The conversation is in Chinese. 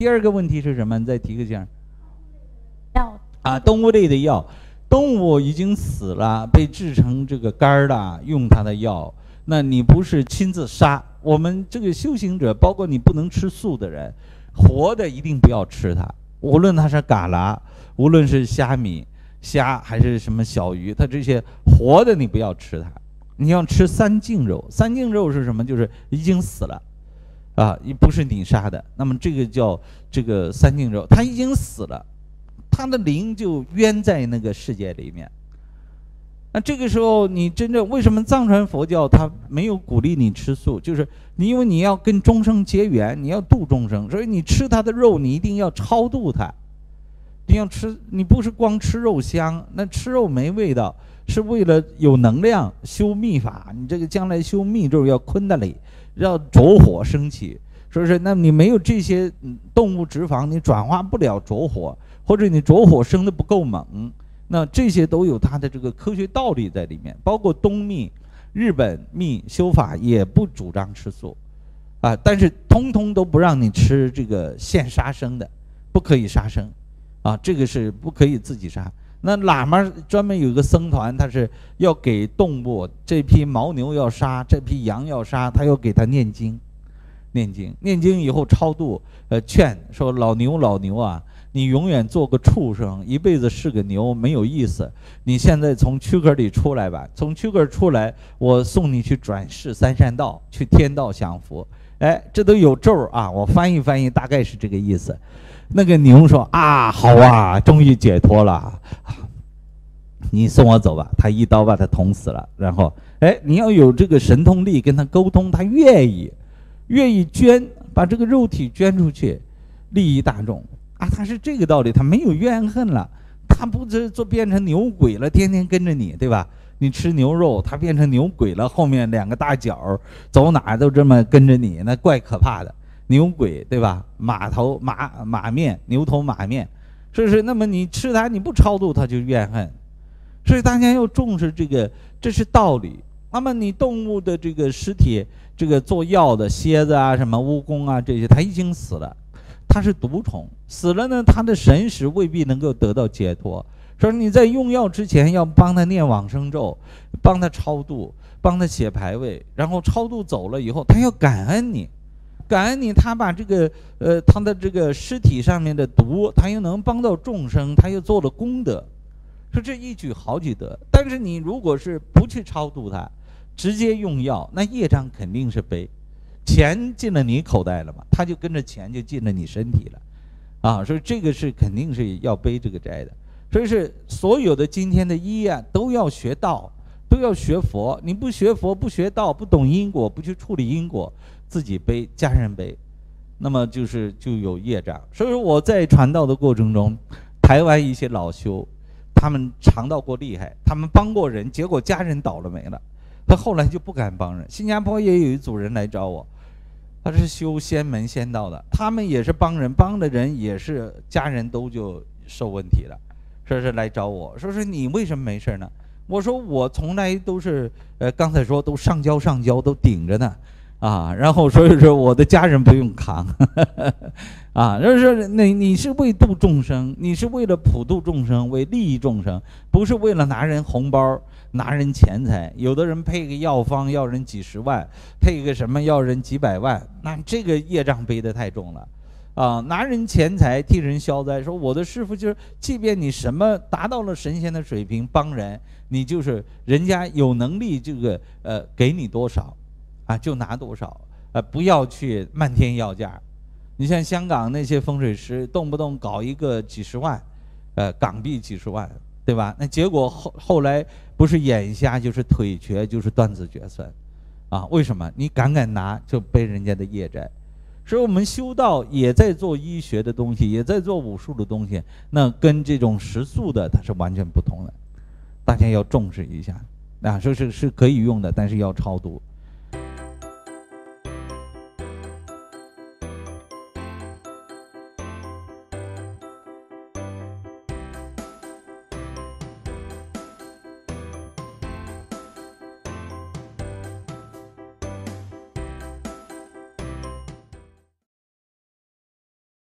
第二个问题是什么？你再提个醒。药啊，动物类的药，动物已经死了，被制成这个干儿了，用它的药，那你不是亲自杀？我们这个修行者，包括你不能吃素的人，活的一定不要吃它，无论它是嘎啦，无论是虾米、虾还是什么小鱼，它这些活的你不要吃它，你要吃三净肉。三净肉是什么？就是已经死了，啊，也不是你杀的，那么这个叫这个三净肉，他已经死了。他的灵就冤在那个世界里面。那这个时候，你真正为什么藏传佛教他没有鼓励你吃素？就是你因为你要跟众生结缘，你要度众生，所以你吃他的肉，你一定要超度他。你要吃，你不是光吃肉香，那吃肉没味道，是为了有能量修密法。你这个将来修密咒要坤的里，要着火升起，说是那你没有这些动物脂肪，你转化不了着火。或者你着火生的不够猛，那这些都有它的这个科学道理在里面。包括东密、日本密修法也不主张吃素，啊，但是通通都不让你吃这个现杀生的，不可以杀生，啊，这个是不可以自己杀。那喇嘛专门有一个僧团，他是要给动物这批牦牛要杀，这批羊要杀，他要给他念经，念经，念经以后超度，呃，劝说老牛老牛啊。你永远做个畜生，一辈子是个牛，没有意思。你现在从躯壳里出来吧，从躯壳出来，我送你去转世三善道，去天道享福。哎，这都有咒啊，我翻译翻译，大概是这个意思。那个牛说啊，好啊，终于解脱了，你送我走吧。他一刀把他捅死了，然后，哎，你要有这个神通力跟他沟通，他愿意，愿意捐，把这个肉体捐出去，利益大众。啊，他是这个道理，他没有怨恨了，他不是做变成牛鬼了，天天跟着你，对吧？你吃牛肉，他变成牛鬼了，后面两个大脚，走哪都这么跟着你，那怪可怕的。牛鬼，对吧？马头马马面，牛头马面，是不是？那么你吃它，你不超度，他就怨恨。所以大家要重视这个，这是道理。那么你动物的这个尸体，这个做药的蝎子啊，什么蜈蚣啊，这些，它已经死了。它是毒虫，死了呢，它的神识未必能够得到解脱。说你在用药之前要帮他念往生咒，帮他超度，帮他写牌位，然后超度走了以后，他要感恩你，感恩你，他把这个呃他的这个尸体上面的毒，他又能帮到众生，他又做了功德，说这一举好几得。但是你如果是不去超度他，直接用药，那业障肯定是背。钱进了你口袋了嘛？他就跟着钱就进了你身体了，啊，所以这个是肯定是要背这个债的。所以是所有的今天的医啊，都要学道，都要学佛。你不学佛，不学道，不懂因果，不去处理因果，自己背，家人背，那么就是就有业障。所以说我在传道的过程中，台湾一些老修，他们尝到过厉害，他们帮过人，结果家人倒了霉了，他后来就不敢帮人。新加坡也有一组人来找我。他是修仙门仙道的，他们也是帮人，帮的人也是家人都就受问题了，说是来找我说是你为什么没事呢？我说我从来都是，呃，刚才说都上交上交都顶着呢，啊，然后所以说我的家人不用扛，啊，就是说你你是为度众生，你是为了普度众生，为利益众生，不是为了拿人红包。拿人钱财，有的人配个药方要人几十万，配个什么要人几百万，那这个业障背得太重了，啊！拿人钱财替人消灾，说我的师傅就是，即便你什么达到了神仙的水平帮人，你就是人家有能力这个呃给你多少，啊就拿多少，呃不要去漫天要价。你像香港那些风水师，动不动搞一个几十万，呃港币几十万。对吧？那结果后后来不是眼瞎就是腿瘸就是断子绝孙，啊？为什么？你敢敢拿就背人家的业债，所以我们修道也在做医学的东西，也在做武术的东西，那跟这种食素的它是完全不同的，大家要重视一下啊！说是是可以用的，但是要超度。